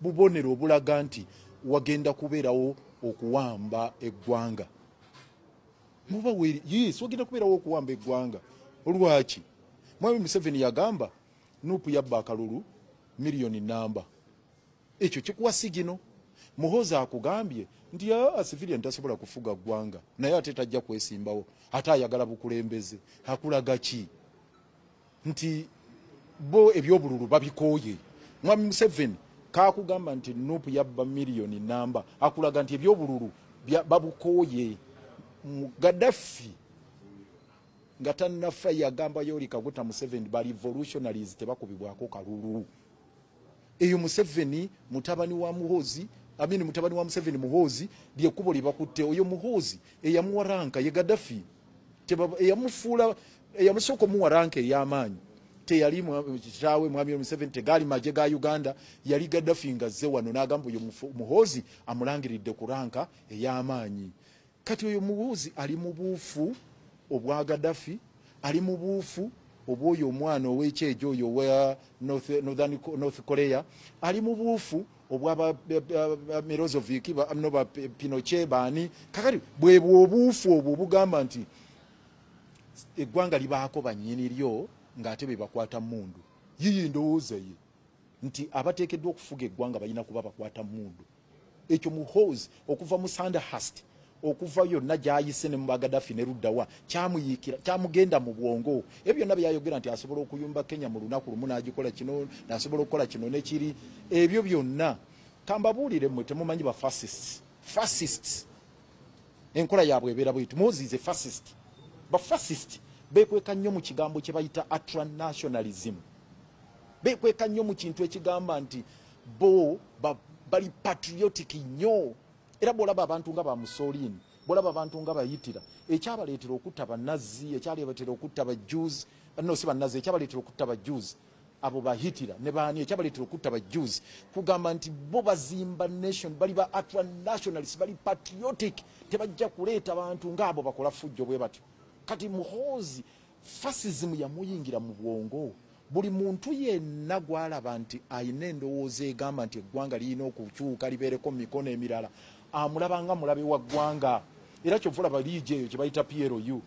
bubonero obulaga nti wagenda kubeerawo okuwamba eggwanga. Muba yes wagenda kubeerawo okuwamba eggwanga. Olwaki mwami museveni yagamba nuupu yabba akalulu miliyoni namba ekyo kikuwa sigino. Muhoozi akugambye nti civilian tasobola kufuga ggwanga naye ate tajja kwesimbawo. Ate ayagala bukulembeze. Akulaga ki? Nti bo ebyobululu babikooye. Mwami museveni kakugamba nti nuupu yabba miliyoni namba akulaga nti ebyobululu babukooye. Gaddafi nga tannafa yagamba yoli kaguta museveni ba revolutionaries tebakubibwako kalulu. Eyo museveni mutabani wa muhoozi amini mutabani wa museveni muhoozi lyekkubo lyebakutte oyo muhoozi eyamuwa ranka ye gaddafi eyamufuula eyamusooka omuwa ranka ey'amaanyi teyali kitaawe mwami museveni tegaali maje ga uganda yali gaddafi nga zze wano n'agamba oyo muhoozi amulangiridde ku ranka ey'amaanyi. Kati oyo muhoozi ali mu buufu obwa gaddafi ali mu buufu obwoyo omwana ow'ekyejo oyo owa north korea ali mu buufu obwaba mirozovic noba pinoche baani. Kakati bwebwe obuufu obwo bugamba nti eggwanga libaako banyini lyo ng'ate be bakwata mundu yiyi ndowooza ye nti abateekeddwa okufuga eggwanga balina kuba bakwata mundu ekyo muhoozi okuva mu sandhast okuva yonna gyayise ne mubagadafi ne ruddawa kyamuyikira kyamugenda mu bwongo. Ebyo byonna byayogera nti asobola okuyumba kenya mu lunaku lumu n'agikola kino nasobola okukola kino nekiri ebyo byonna kambabuulire mmwe temumanyi ba fascist fascist enkola yaabwe ebeera bwiti moses fascist. Ba fascist bekweka nnyo mu kigambo kye bayita atranationalism. Bekweka nnyo mu kintu ekigamba nti bo bali patriotic nnyo. Era bwolaba abantu nga bamusolini bwolaba abantu nga bayitira ekyabaleetera okutta bannazzi ekyaleetera okutta bajuzi no si bannazzi ekyabaleetera okutta bajuzi abo bahitira ne baani ekyabaleetera okutta bajuzi kugamba nti bo bazimba nation bali ba atranationalist bali patriotic tebajja kuleeta bantu ngaabo bakola fujjo bwe batyo kati muhoozi fasism yamuyingira mu bwongo. Buli muntu yenna gwalaba nti ayina endowooza egamba nti eggwanga lirina okukyuka libeereko mu mikono emirala amulaba nga mulabe wa ggwanga. Era kyova olaba liigi eyo kyebayita pru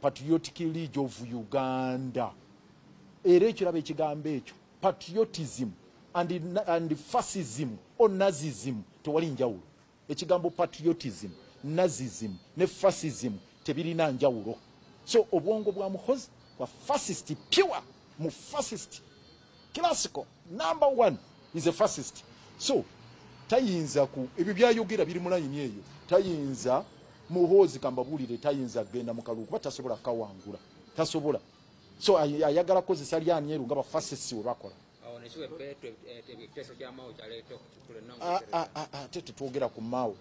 patriotic league of uganda. Era ekiraba ekigambo ekyo patriotism and, and fascism o nazism tewali njawulo. Ekigambo patriotism nazism ne fascism tebirina njawulo so obwongo bwa muhozi bwa fascist pure mu fascist. Classical number one is a fascist. So tayinza ku ebyo byayogera biri mulayini eyo. Tayinza muhoozi kambabuulire tayinza kgenda mu kalulu kuba tasobola kawangula tasobola. So ayagala kozesa lyani nga bafasisi we bakola. Ate tetwogera ku maawo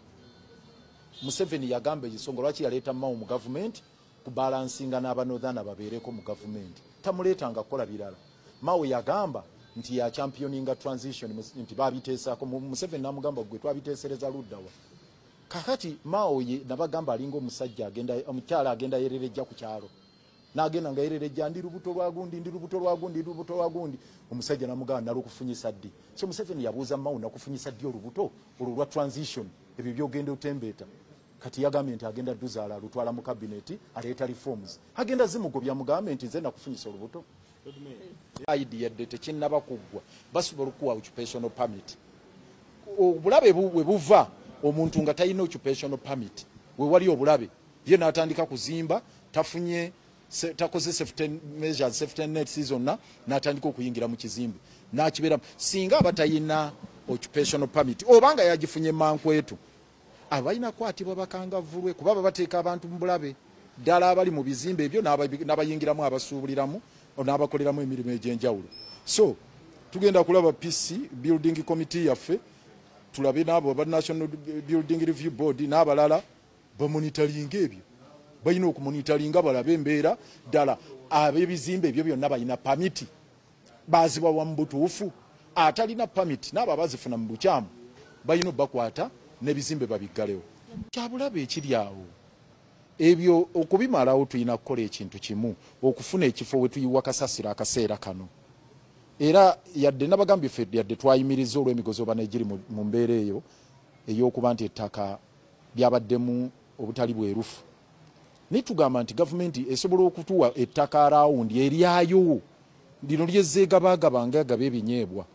museveni yagamba ekisonga lwaki yaleeta maawo mu gavumenti kubalansinga n'abanothana babeereko mu gavumenti. Tamuleetanga kukola birala. Maawo yagamba nti ya championinga transition nti babiteesako museveni namugamba gwe twabiteesereza luddawa kakati mao ye nabagamba alinga omusajja agenda omukyala agenda yererejja ku kyalo. Nagenda nga yererejja ndi lubuto lwagundi ndi lubuto lwagundi ndi lubuto lwagundi omusajja namugamba nalukufunyisa ddi? So museveni yabuuza mao nakufunyisa ddi olubuto? Olwo lwa transition ebyo byogenda otembeeta kati yagambye nti agenda duzaala alutwala mu kabineti aleeta reforms. Agenda zimugobya mugambe nti nze nakufunyisa olubuto. Id yadde tekinnaba kuggwa. Basobola okuwa occupational permit. Obulabe bwe buva omuntu nga talina occupational permit wewali obulabe. Ye n'atandika kuzimba tafunye takoze safety measures safety nets zonna n'atandika okuyingira mu kizimbe. Nakibeeramu singa aba tayina occupational permit obanga yagifunye mankwetu abalina kwatibwa bakangavulwe kuba babateeka abantu mu bulabe ddala abali mu bizimbe ebyo n'abayingiramu abasuubuliramu n'abakoleramu emirimu egy'enjawulo. So tugenda kulaba pc building committee yaffe tulabe n'abo aba national building review board n'abalala bamonitalinga ebyo. Balina okumonitalinga balabe embeera ddala ab'ebizimbe ebyo byonna balina pamiti. Bazibawa mu butuufu. Atalina pamiti n'abo abazifuna mu bukyamu balina obbakwata n'ebizimbe babiggalewo. Kyabulabe ekiri awo? Ebyo okubimalawo tulina kukola ekintu kimu okufuna ekifo we tuyiwa kasasiro akaseera kano. Era yadde nabagambye ffe yadde twayimiriza olw'emigozi oba negiri mu mbeera eyo ey'okuba nti ettaka lyabaddemu obutali bwerufu. Naye tugamba nti gavumenti esobola okutuwa ettaka arawundi eryayo lino lyezeegabagaba ngagaba ebinyeebwa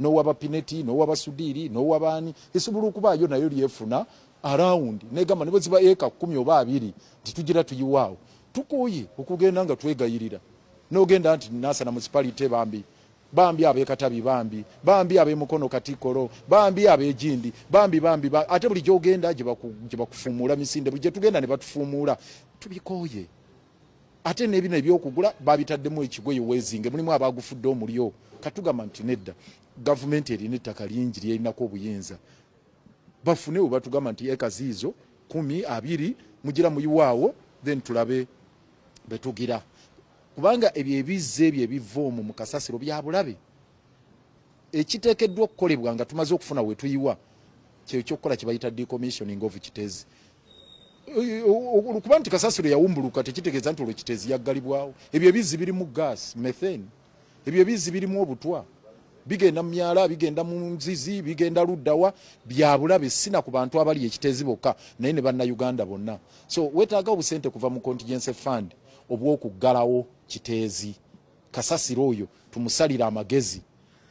nowaba pineti nowaba sudiiri nowabaani esobola okubaayo nayo lyefuna arawundi negamba nebwe ziba eka kumi oba abiri titugira tuyiwaawo. Tukooye okugenda nga twegayirira. Nogenda nti nasana municipality bambi bambi abekatabi bambi bambi abemukono katikolo bambi abegindi bambi bambi ba, ate buli gyogenda gyebakufumuula misinde buli gyetugenda ne batufumuula tubikooye ate nebino ebyokugula babitaddemu ekigoye wezinge mulimu abagufudde omulyo katugamba nti nedda. Gavumenti erina ettaka lingi lyerinako obuyinza. Bafune we batugamba nti eka ziizo kumi abiri mugira muyiwaawo then tulabe betugira. Kubanga ebyo ebizza ebyo ebiva omwo mu kasasiro bya bulabe. Ekiteekeddwa okukolebwa nga tumaze okufuna we tuyiwa kyekyokukola kyebayita decommissioning of kitezi kuba nti kasasiro yawumbuluka tekitegeeza nti olwo kitezi yaggalibwawo. Ebyo ebizzi birimu gas methane. Ebyo ebizzi birimu obutwa. Bigenda mu myala bigenda mu nzizi bigenda luddawa. Byabulabe sina ku bantu abali ekitezi bokka naye ne bannayuganda bonna. So wetaaga obusente kuva mu contingency fund obwokuggalawo kiteezi. Kasasiro oyo tumusalire amagezi.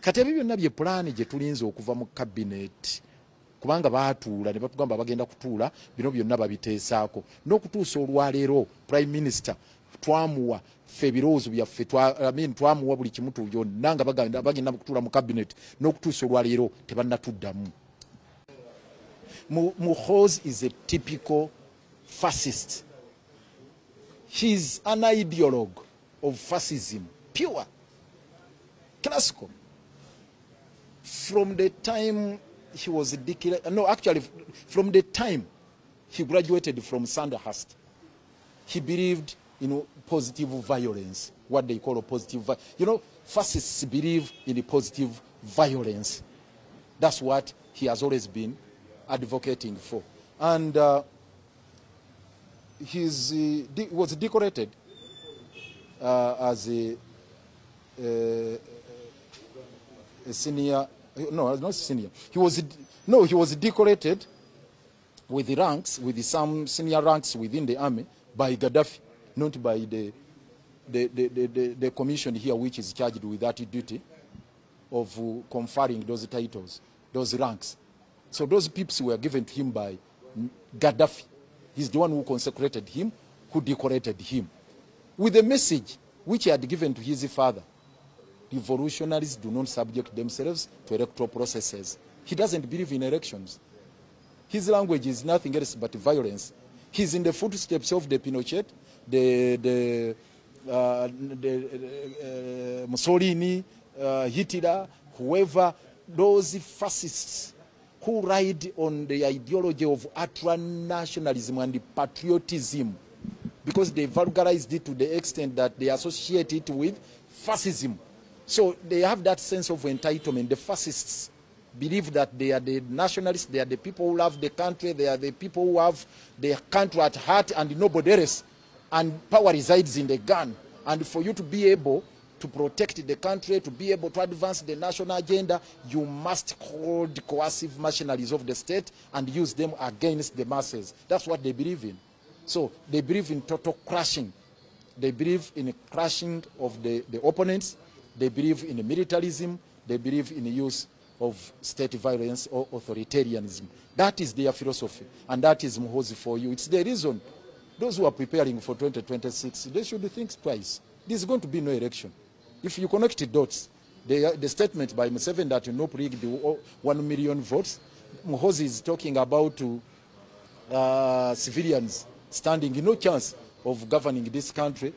Kati ebyo byonna bye pulaani gye tulinze okuva mu kabineeti kubanga baatuula ne batugamba bagenda kutuula bino byonna babiteesaako. N'okutuusa olwaleero prime minister twamuwa ffe ebirowoozo byaffe twamuwa buli kimu byonna nga bagenda kutuula mu kabinet n'okutuusa olwaleero tebannatuddamu. Muhos is a typical fascist. Heis an ideologue of fascism pure. Classical. From the time he was declared no actually from the time he graduated from sandhurst he believed you know, positive violence, what they call a positive. You know, fascists believe in the positive violence. That's what he has always been advocating for. And uh, he uh, was decorated uh, as a, uh, a, senior, no, not senior. He was, no, he was decorated with the ranks, with some senior ranks within the army by Gaddafi not by the, the, the, the, the commission here which is charged with that duty of uh, conferring those titles, those ranks. So those people were given to him by Gaddafi. He's the one who consecrated him, who decorated him. With a message which he had given to his father. Revolutionaries do not subject themselves to electoral processes. He doesn't believe in elections. His language is nothing else but violence. He's in the footsteps of the Pinochet, the, the, uh, the uh, Mussolini, uh, Hitler, whoever, those fascists who ride on the ideology of ultra-nationalism and patriotism because they vulgarized it to the extent that they associate it with fascism. So they have that sense of entitlement. The fascists believe that they are the nationalists, they are the people who love the country, they are the people who have the country at heart and nobody else. And power resides in the gun. And for you to be able to protect the country, to be able to advance the national agenda, you must hold coercive machineries of the state and use them against the masses. That's what they believe in. So they believe in total crushing. They believe in a crushing of the, the opponents. They believe in militarism. They believe in the use of state violence or authoritarianism. That is their philosophy, and that is Muhozi for you. It's the reason those who are preparing for 2026, they should think twice. There's going to be no election. If you connect the dots, the, the statement by Museveni that you know rigged one million votes, Muhozi is talking about uh, civilians standing no chance of governing this country,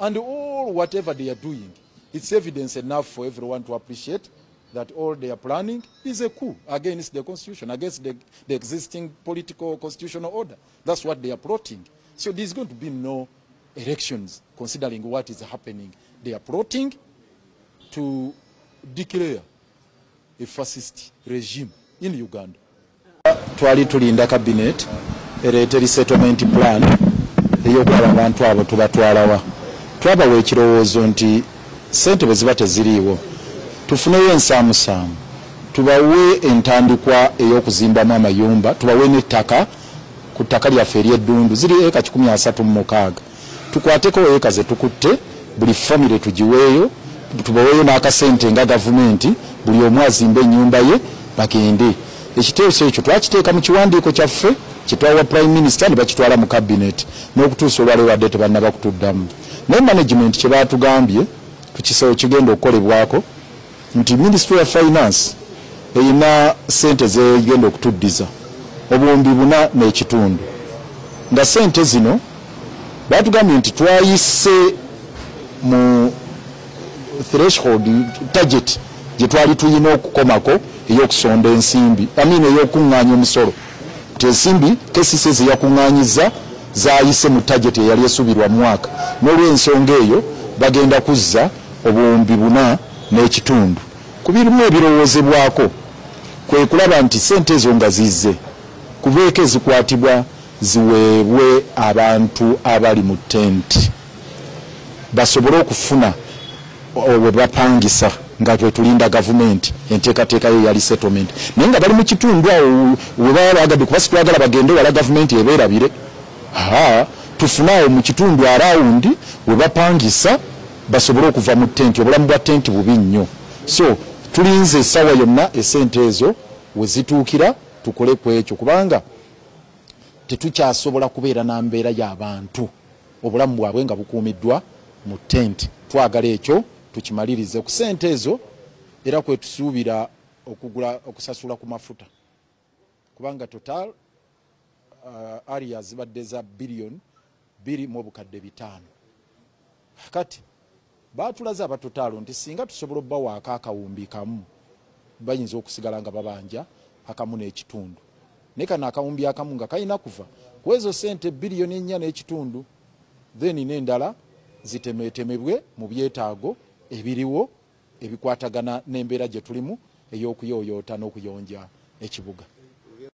and all whatever they are doing, it's evidence enough for everyone to appreciate that all they are planning is a coup against the constitution, against the, the existing political constitutional order. That's what they are plotting. So there's going to be no elections considering what is happening. They are plotting to declare a fascist regime in Uganda. twali tulinda cabinet ereeta resettlement plan eyokulaba abantu abo tubatwalawa twabawa ekirowoozo nti sente bwe ziba teziriiwo tufuneyo ensaamusaamu tubawe entandikwa ey'okuzimbamu amayumba tubawe n'ettaka ku ttaka lyaffe eryeddundu ziri eka 36 tukwateko eka zetukutte buli famire tugiweeyo tubaweeyo n'akasente nga gavumenti buli omu azimba ennyumba ye bagende. Ekiteeso ekyo twakiteeka mu kiwandiiko kyaffe kyetwawa prime minister ne bakitwala mu kabinet n'okutuusa olwalewadde tebannaba kutuddamu. Naye management kye baatugambye tukisewo kigenda okukolebwako nti ministry of finance erina sente zegenda okutuddiza obuwumbi buna n'ekitundu. Nga sente zino batugambye nti twayise mu threshold target gye twali tuyina okukomako ey'okusonda ensimbi amina ey'okuŋŋaanya omusolo nti ensimbi kesise zeyakuŋŋaanyiza zayise mu target eyali esuubirwa mu mwaka. N'olw'ensonga eyo bagenda kuzza obuwumbi buna n'ekitundu. Ku birimu ebirowoozebwako kwe kulaba nti sente ezo nga zizze kubeeko ezikwatibwa ziweebwe abantu abali mu tenti. Basobole okufuna we bapangisa nga twetulinda gavumenti enteekateeka yo yali settlement. Naye nga bali mu kitundu awo webaba bagadde kuba situagala bagende wala gavumenti ebeerabire. Aa tufune awo mu kitundu arawundi we bapangisa basobole okuva mu tenti obulamu bwa tenti bubi nnyo. So tulinze essaawa yonna esente ezo we zituukira tukole ku ekyo kubanga tetukyasobola kubeera na mbeera y'abantu obulamu bwabwe nga bukuumiddwa mu tenti. Twagala ekyo tukimalirize. Ku sente ezo era kwetusuubira okugula okusasula ku mafuta. Kubanga total uh, area zibadde za biliyoni biri mu obukadde bitaano. Kati batulaze abatotaalo nti singa tusobola obbawaako akawumbi kamu bayinza okusigala nga babanja akamu n'ekitundu. Naye kano akawumbi akamu nga kalina kuva ku ezo sente biliyoni ennya n'ekitundu then n'endala zitemetemebwe mu byetaago ebiriwo ebikwatagana n'embeera gye tulimu ey'okuyooyoota n'okuyonja ekibuga